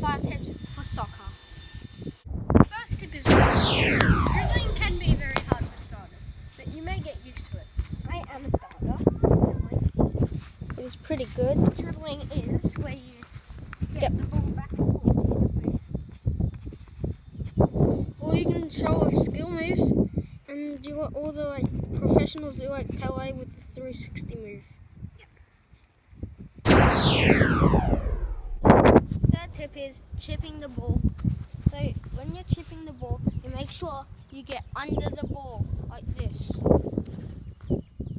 five tips for soccer. First tip is dribbling can be very hard for starters, but you may get used to it. I am a starter. It is pretty good. Dribbling is where you get Yep. the ball back and forth. Or you can show off skill moves and do what all the like professionals do like Pele with the 360 move. Third tip is chipping the ball. So when you're chipping the ball, you make sure you get under the ball like this.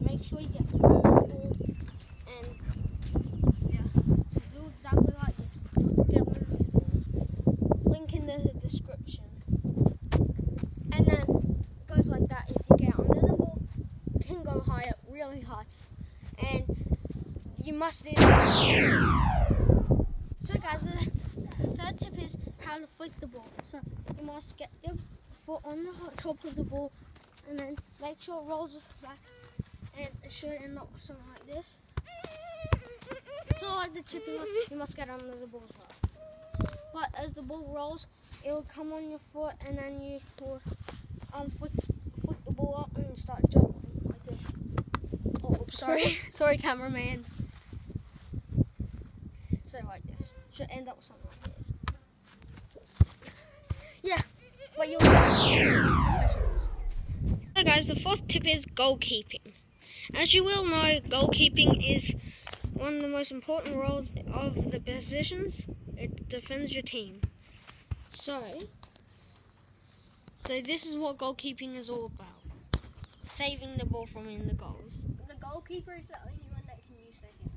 Make sure you get under the ball and yeah, so do exactly like this. Get under the ball. Link in the description. And then it goes like that. If you get under the ball, you can go higher, really high. And you must do that. Guys, the, third tip is how to flick the ball. So you must get your foot on the top of the ball and then make sure it rolls back and it should end up something like this. So like the chipping one, you must get under the ball as well. But as the ball rolls, it will come on your foot and then you will um, flick, flick the ball up and start jumping like this. Oh, sorry. sorry, cameraman. So like this. Should end up with something like this. Yeah, but you'll. So guys, the fourth tip is goalkeeping. As you will know, goalkeeping is one of the most important roles of the positions. It defends your team. So, so this is what goalkeeping is all about: saving the ball from in the goals. The goalkeeper is the only one that can use their hands.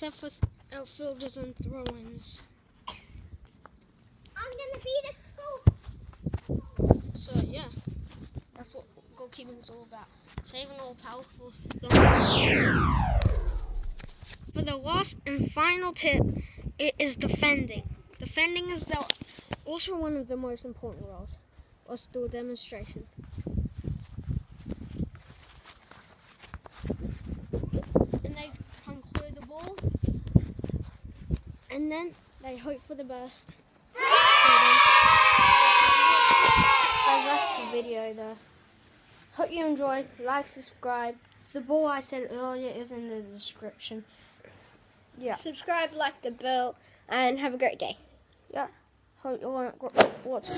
Except for outfielders and oh, throw-ins. I'm gonna be the goal. So yeah, that's what goalkeeping is all about: saving all powerful. For the last and final tip, it is defending. Defending is the, also one of the most important roles. Let's do a demonstration. And they come clear the ball, and then they hope for the best. Guys, that's the video there. Hope you enjoyed. Like, subscribe. The ball I said earlier is in the description. Yeah. Subscribe, like the bell, and have a great day. Yeah. Hope you to watch.